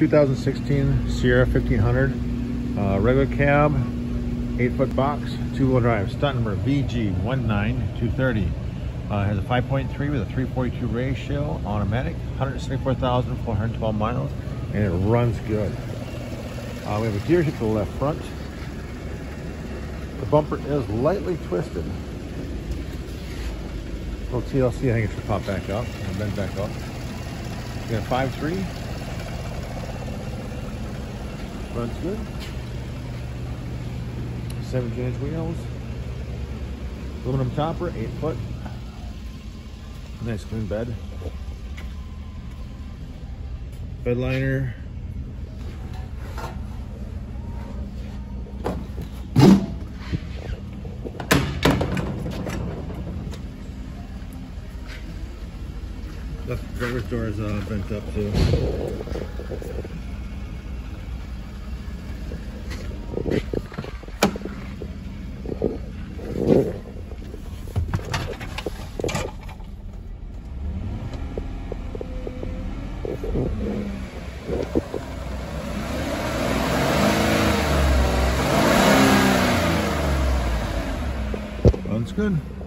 2016 Sierra 1500 uh, regular cab, 8 foot box, two wheel drive, stunt number VG19230. Uh, has a 5.3 with a 342 ratio, automatic, 174,412 miles, and it runs good. Uh, we have a dealership to the left front. The bumper is lightly twisted. Little TLC, I think it should pop back up and bend back up. We got 5.3. Runs good. 17 inch wheels. Aluminum topper, 8 foot. Nice clean bed. Bed liner. Left driver's door is uh, bent up too. Runs good.